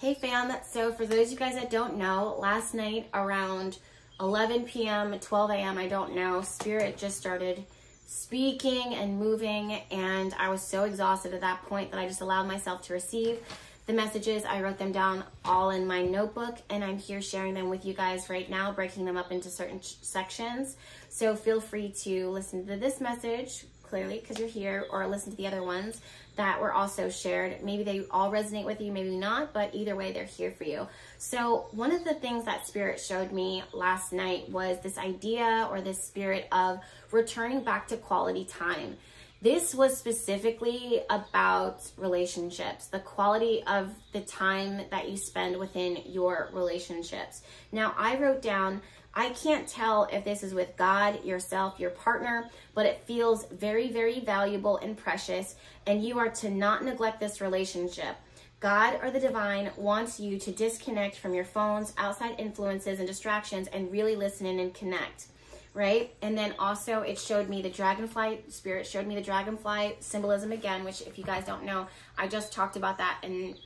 Hey fam, so for those of you guys that don't know, last night around 11 p.m., 12 a.m., I don't know, Spirit just started speaking and moving and I was so exhausted at that point that I just allowed myself to receive the messages. I wrote them down all in my notebook and I'm here sharing them with you guys right now, breaking them up into certain sections. So feel free to listen to this message clearly because you're here or listen to the other ones that were also shared. Maybe they all resonate with you, maybe not, but either way, they're here for you. So one of the things that Spirit showed me last night was this idea or this spirit of returning back to quality time. This was specifically about relationships, the quality of the time that you spend within your relationships. Now, I wrote down, I can't tell if this is with God, yourself, your partner, but it feels very, very valuable and precious, and you are to not neglect this relationship. God or the divine wants you to disconnect from your phones, outside influences, and distractions and really listen in and connect right? And then also it showed me the dragonfly, spirit showed me the dragonfly symbolism again, which if you guys don't know, I just talked about that in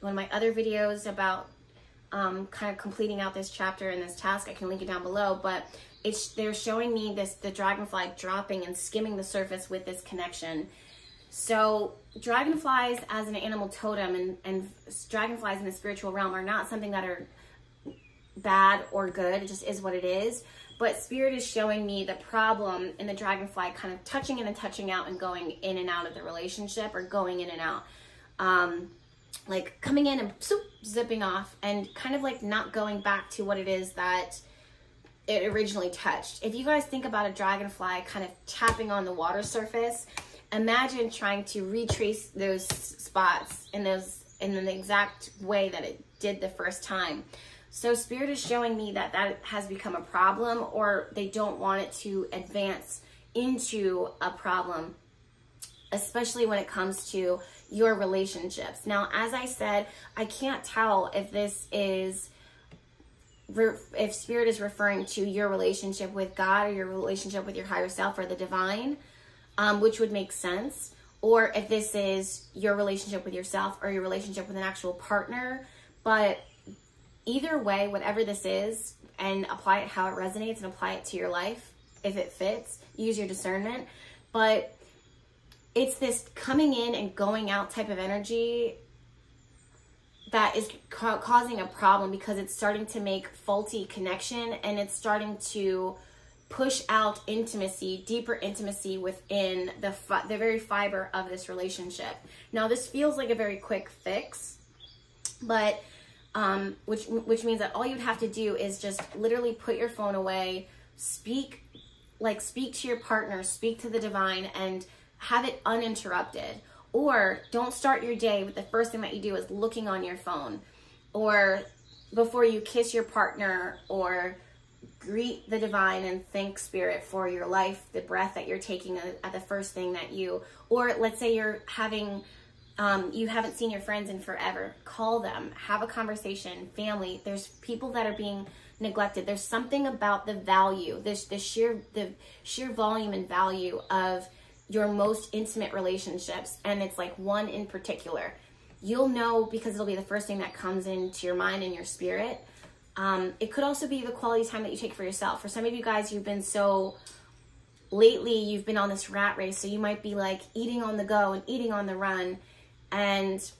one of my other videos about um, kind of completing out this chapter and this task. I can link it down below, but it's they're showing me this the dragonfly dropping and skimming the surface with this connection. So dragonflies as an animal totem and, and dragonflies in the spiritual realm are not something that are bad or good. It just is what it is. But spirit is showing me the problem in the dragonfly kind of touching in and touching out and going in and out of the relationship or going in and out. Um, like coming in and zipping off and kind of like not going back to what it is that it originally touched. If you guys think about a dragonfly kind of tapping on the water surface, imagine trying to retrace those spots in those in the exact way that it did the first time. So spirit is showing me that that has become a problem or they don't want it to advance into a problem, especially when it comes to your relationships. Now, as I said, I can't tell if this is if spirit is referring to your relationship with God or your relationship with your higher self or the divine, um, which would make sense, or if this is your relationship with yourself or your relationship with an actual partner. But either way, whatever this is, and apply it how it resonates and apply it to your life if it fits. Use your discernment. But it's this coming in and going out type of energy that is ca- causing a problem because it's starting to make faulty connection and it's starting to push out intimacy, deeper intimacy within the fi- the very fiber of this relationship. Now, this feels like a very quick fix, but um, which which means that all you'd have to do is just literally put your phone away, speak, like speak to your partner, speak to the divine, and have it uninterrupted. Or don't start your day with the first thing that you do is looking on your phone, or before you kiss your partner, or greet the divine and thank spirit for your life, the breath that you're taking at the first thing that you, or let's say you're having um, you haven't seen your friends in forever, call them, have a conversation, family. There's people that are being neglected. There's something about the value, this the sheer the sheer volume and value of your most intimate relationships, and it's like one in particular. You'll know because it'll be the first thing that comes into your mind and your spirit. Um, it could also be the quality time that you take for yourself. For some of you guys, you've been so lately, you've been on this rat race, so you might be like eating on the go and eating on the run and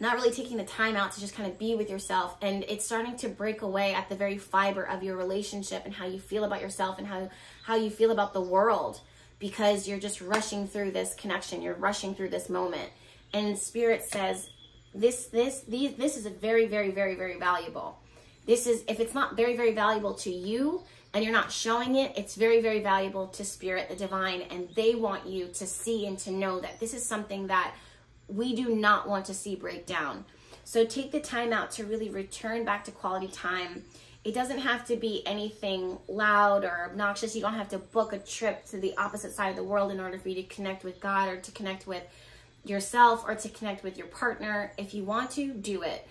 not really taking the time out to just kind of be with yourself and it's starting to break away at the very fiber of your relationship and how you feel about yourself and how how you feel about the world because you're just rushing through this connection you're rushing through this moment and spirit says this this these this is a very very very very valuable this is if it's not very very valuable to you and you're not showing it it's very very valuable to spirit the divine and they want you to see and to know that this is something that we do not want to see break down. So take the time out to really return back to quality time. It doesn't have to be anything loud or obnoxious. You don't have to book a trip to the opposite side of the world in order for you to connect with God or to connect with yourself or to connect with your partner. If you want to, do it.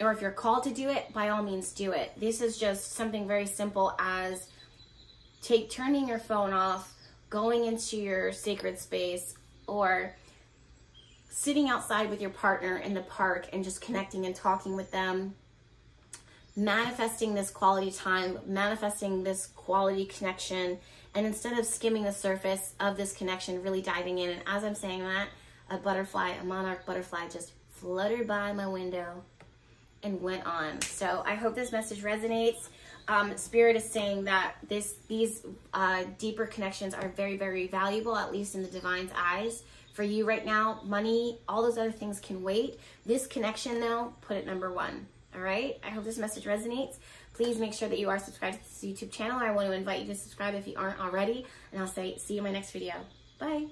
Or if you're called to do it, by all means do it. This is just something very simple as take turning your phone off, going into your sacred space, or sitting outside with your partner in the park and just connecting and talking with them, manifesting this quality time, manifesting this quality connection, and instead of skimming the surface of this connection, really diving in. And as I'm saying that, a butterfly, a monarch butterfly, just fluttered by my window and went on. So I hope this message resonates. Um, Spirit is saying that this these uh, deeper connections are very, very valuable, at least in the divine's eyes. For you right now, money, all those other things can wait. This connection, though, put it number one. All right. I hope this message resonates. Please make sure that you are subscribed to this YouTube channel. I want to invite you to subscribe if you aren't already. And I'll say, see you in my next video. Bye.